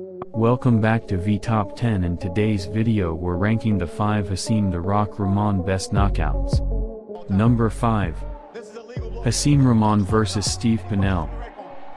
Welcome back to V Top 10 in today's video we're ranking the 5 Hasim the Rock Rahman best knockouts. Number 5. Hasim Rahman vs Steve Pannell.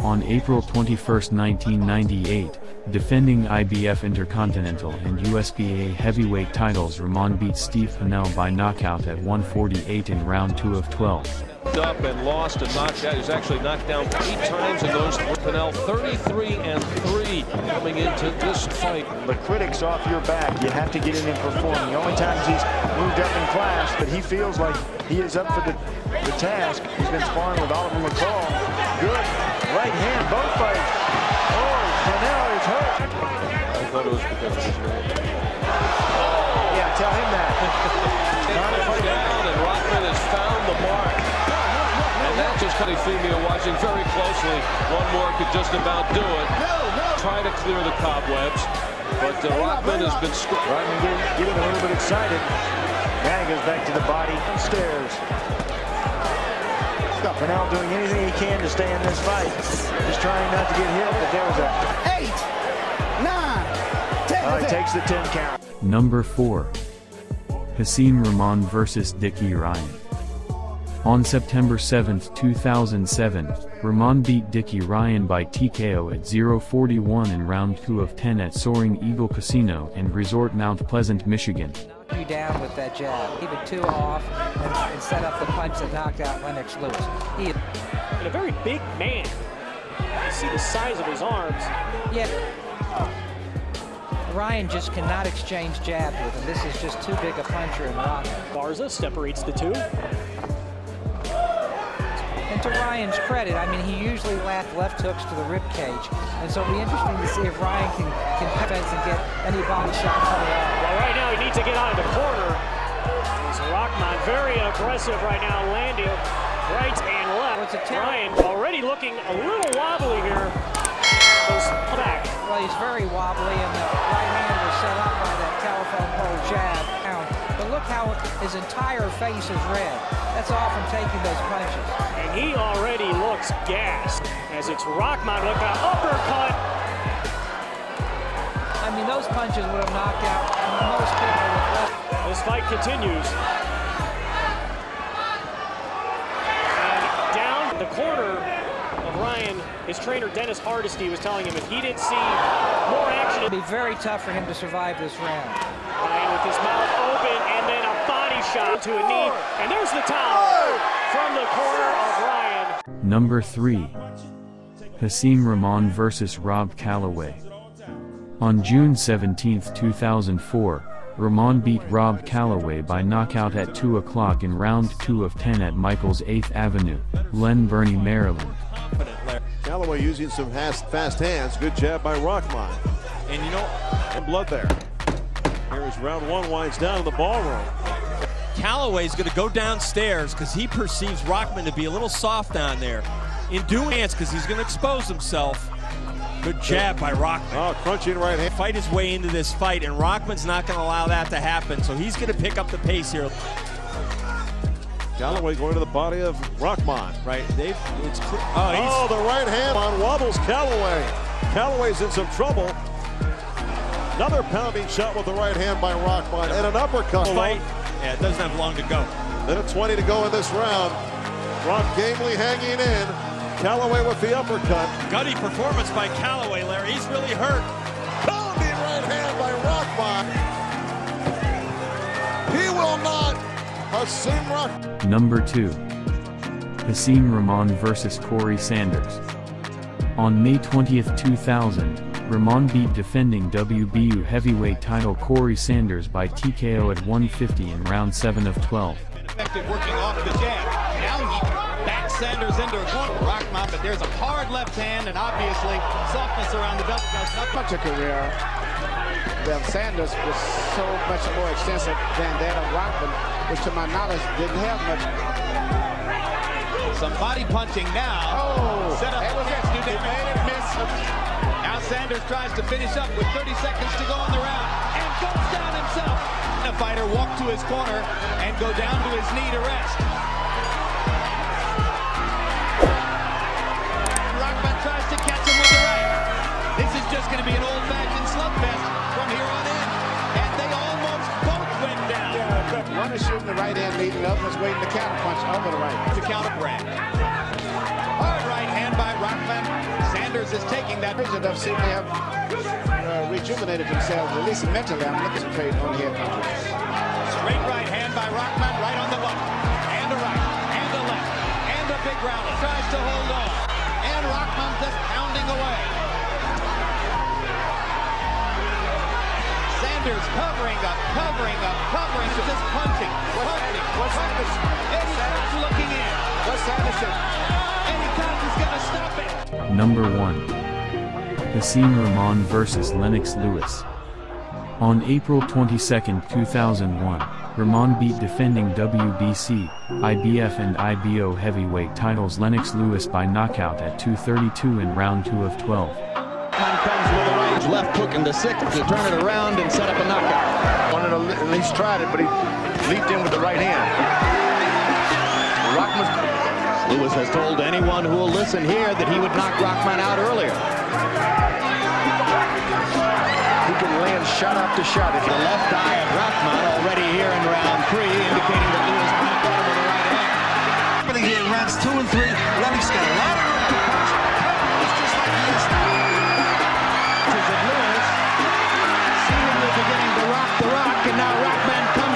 On April 21, 1998, defending IBF Intercontinental and USBA heavyweight titles Rahman beat Steve Pannell by knockout at 148 in round 2 of 12 up and lost and knocked out. He's actually knocked down eight times in those. Pannell 33 and 3 coming into this fight. The critics off your back. You have to get in and perform. The only times he's moved up in class, but he feels like he is up for the, the task. He's been sparring with Oliver McCall. Good right hand, both fights. Oh, Pannell is hurt. I thought it was because of his name. Yeah, tell him that. down and Rahman has found the mark. And that just Cuddy Femia watching very closely. One more could just about do it. Try to clear the cobwebs. But uh, Rahman has been... Rahman getting, getting a little bit excited. Now he goes back to the body stairs. Pannell doing anything he can to stay in this fight. Just trying not to get hit, but there was a... Eight, nine, ten. Oh, takes the 10 count. Number 4. Hasim Rahman versus Dicky Ryan. On September 7, 2007, Rahman beat Dicky Ryan by TKO at 041 in round 2 of 10 at Soaring Eagle Casino and Resort Mount Pleasant, Michigan. You down with that jab. Keep it two off and, and set up the punch that knocked out Lennox Lewis. He, and a very big man. You see the size of his arms. Yeah. Ryan just cannot exchange jabs with him. This is just too big a puncher in Rahman. Garza separates the two. And to Ryan's credit, I mean, he usually left left hooks to the rib cage. And so it'll be interesting to see if Ryan can, can fence and get any body shot coming out. Well, right now he needs to get out of the corner. So Rahman very aggressive right now, landing right and left. Ryan already looking a little wobbly here. Well, he's very wobbly, and the right hand was set up by that telephone pole jab. Look how his entire face is red. That's all from taking those punches. And he already looks gassed as it's Rahman with an uppercut. I mean, those punches would have knocked out most people. This fight continues. And down the corner of Ryan, his trainer Dennis Hardesty was telling him if he didn't see more action. It'd be very tough for him to survive this round. Ryan with his mouth open and then a shot to a knee. And there's the towel from the corner of Ryan. Number 3. Hasim Rahman vs. Rob Calloway. On June 17, 2004, Rahman beat Rob Calloway by knockout at 2 o'clock in round 2 of 10 at Michael's 8th Avenue, Glen Burnie, Maryland. Calloway using some fast, fast hands. Good jab by Rahman. And you know, and blood there. Here is round one winds down in the ballroom. Calloway's going to go downstairs because he perceives Rahman to be a little soft down there. In doing it, because he's going to expose himself. Good jab by Rahman. Oh, crunching right hand. Fight his way into this fight, and Rahman's not going to allow that to happen, so he's going to pick up the pace here. Calloway going to the body of Rahman. Right, Dave. It's oh, oh, the right hand on wobbles Calloway. Calloway's in some trouble. Another pounding shot with the right hand by Rahman and an uppercut. Fight. Yeah, it doesn't have long to go. Minute 20 to go in this round. Rock gamely hanging in. Calloway with the uppercut. Gutty performance by Calloway, Larry. He's really hurt. Pounding right hand by Rahman. He will not. Hasim Rock. Number 2. Hasim Rahman versus Corey Sanders. On May 20, 2000, Rahman beat defending WBU heavyweight title Corey Sanders by TKO at 150 in round 7 of 12. Working off the jab. Now he backs Sanders into a corner. Rahman, but there's a hard left hand and obviously softness around the belt. Not much a career. Well, Sanders was so much more extensive than that of Rahman, which to my knowledge didn't have much. Some body punching now. Oh, set up that was it. Made it miss. Sanders tries to finish up with 30 seconds to go in the round and goes down himself. A fighter walk to his corner and go down to his knee to rest. Rahman tries to catch him with the right. This is just going to be an old-fashioned slugfest from here on in. And they almost both went down. Yeah, one is shooting the right hand leading up, is waiting to counter punch over the right. To counter Brad. Hard Is taking that. President seem to have uh, rejuvenated themselves, at least mentally. I'm looking trade on punches. Straight right hand by Rahman, right on the button. And a right, and a left, and a big rally. Tries to hold on. And Rahman just pounding away. Sanders covering up, covering up, covering, just punching, punching, What's punching. Eddie Sanders looking in. What's Anderson? Number 1. Hasim Rahman vs. Lennox Lewis. On April 22, 2001, Rahman beat defending WBC, IBF and IBO heavyweight titles Lennox Lewis by knockout at 232 in round 2 of 12. comes with a right left hook in the sixth to turn it around and set up a knockout. Wanted to at least tried it, but he leaped in with the right hand. Rahman's Lewis has told anyone who will listen here that he would knock Rahman out earlier. he can land shot after shot. If The left eye of Rahman already here in round three, indicating that Lewis might get him with the right hand. Happening here in rounds two and three. Lennox got a lot of room to punch. It's just like he is now. Lewis? Seemingly beginning to rock the rock, and now Rahman comes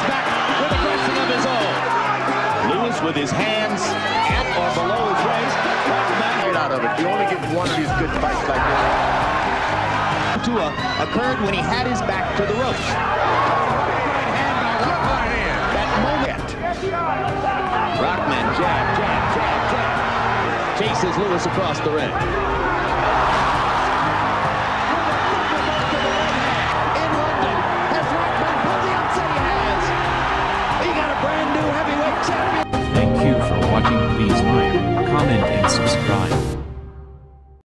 with his hands at or below his waist. Rahman right out of it. You only get one of these good fights like this. Tua occurred when he had his back to the ropes. Hand by Rahman. That moment. Rahman jab, jab, jab, jab. Chases Lewis across the ring.